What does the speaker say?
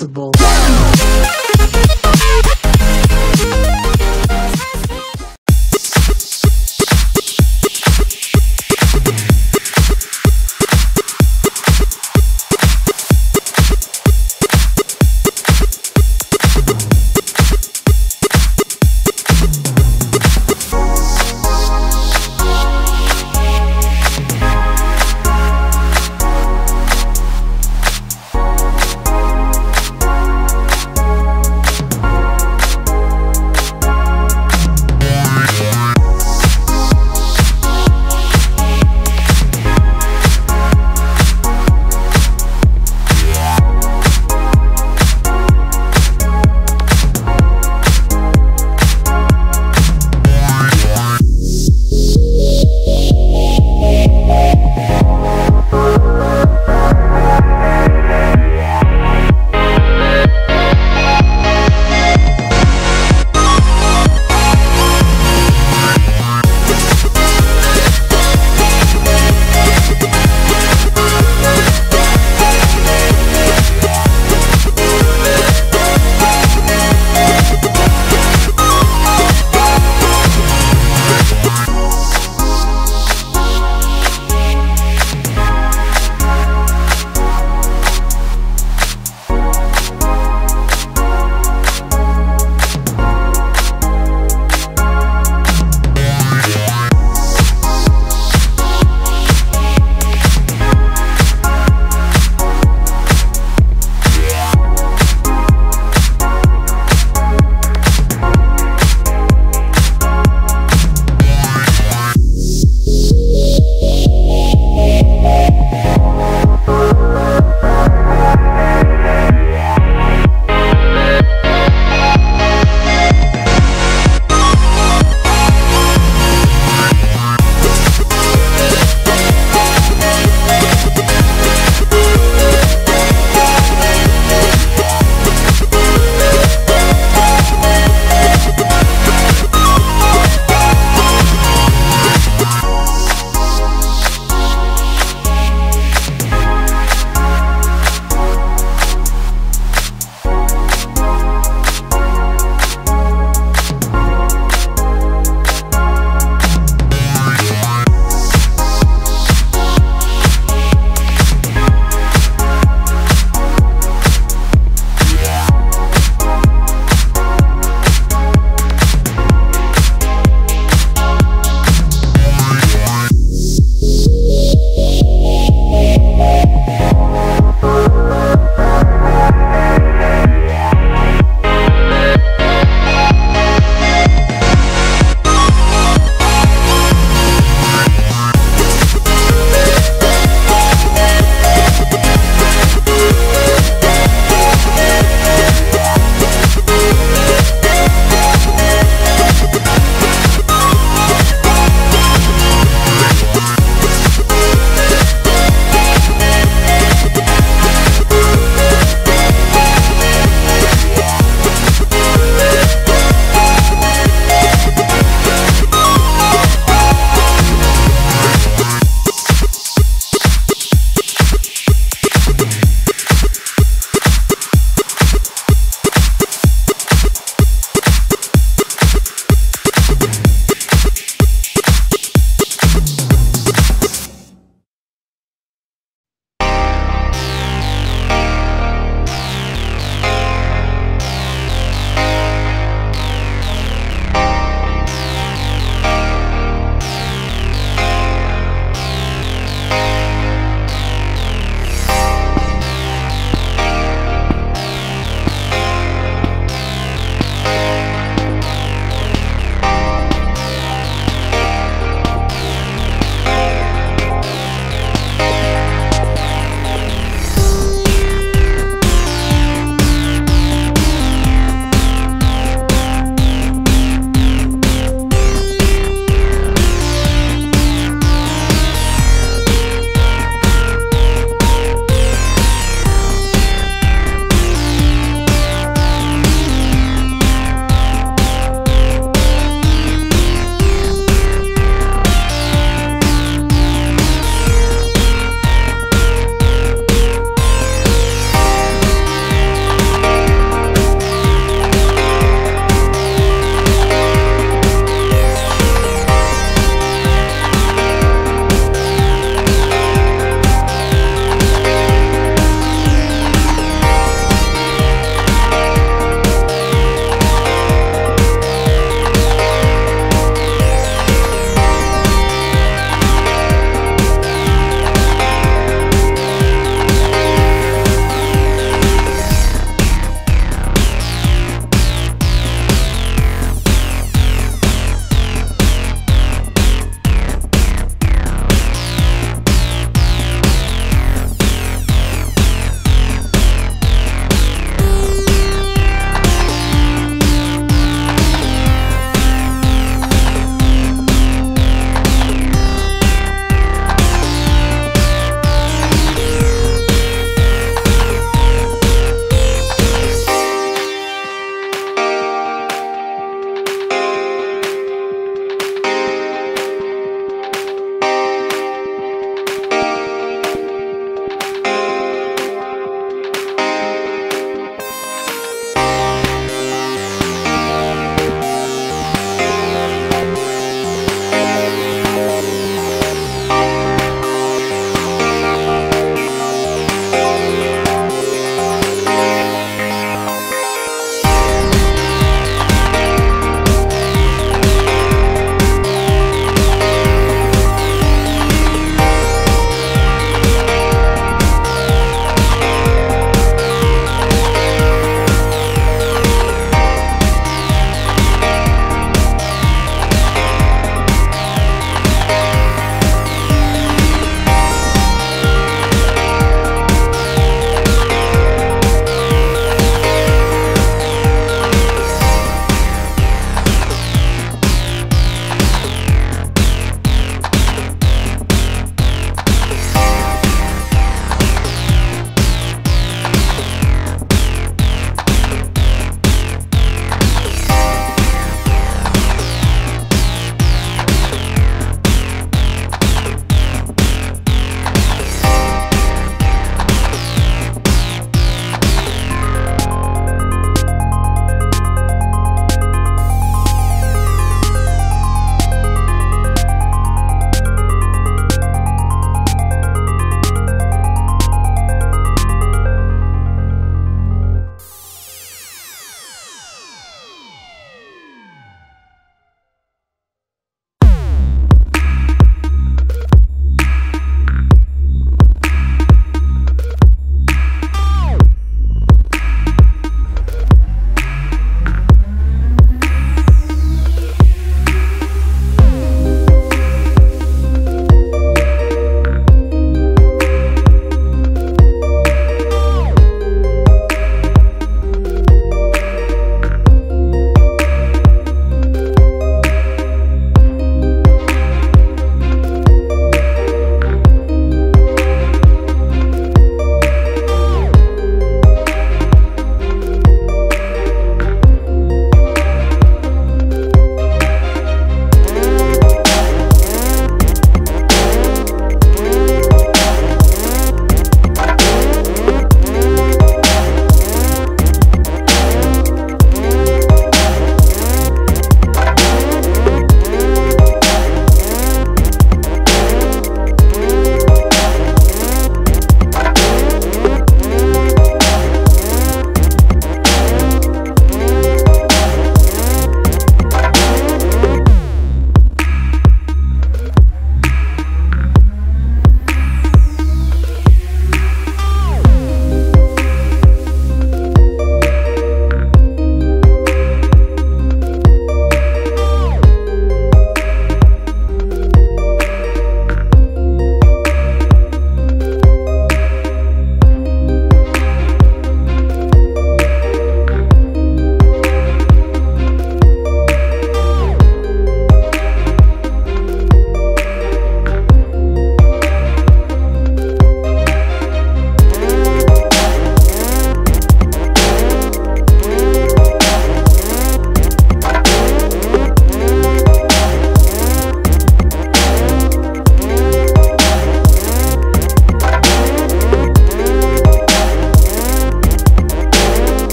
Possible.